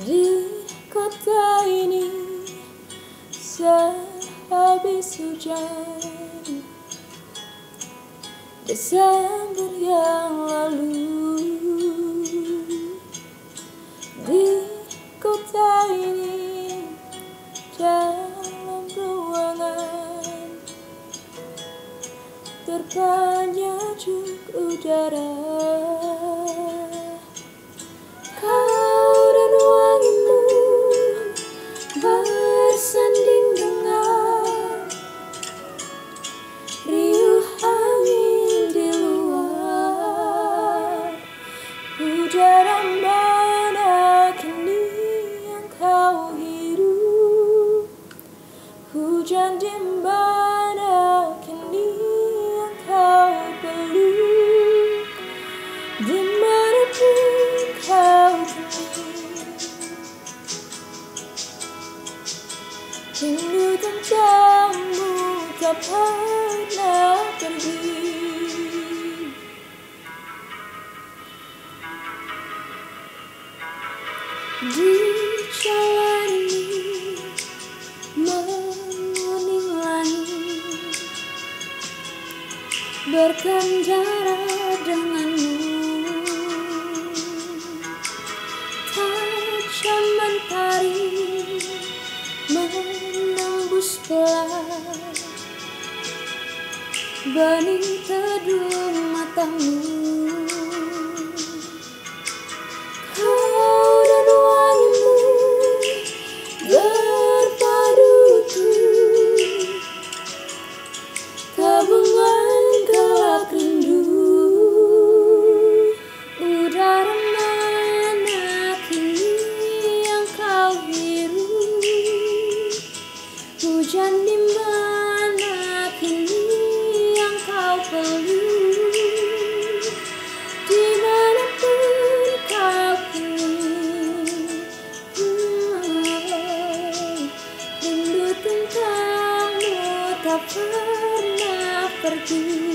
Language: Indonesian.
Di kota ini sehabis hujan. Desember yang lalu. Di kota ini dalam ruangan Terpanjang udara Hujan di mana kini yang kau peluk Di mana pun kau kini Rindu tentangmu tak pernah pergi Di Berkendara denganmu. Tajam mentari menembus pelan Bening teduh matamu Hujan di mana kini yang kau perlu Di mana pun kau pun Rindu tentangmu tak pernah pergi.